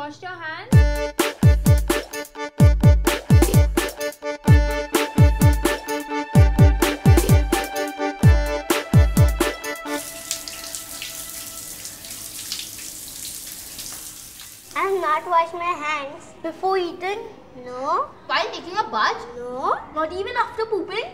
washed your hands? I have not washed my hands. Before eating? No. While taking a bath? No. Not even after pooping?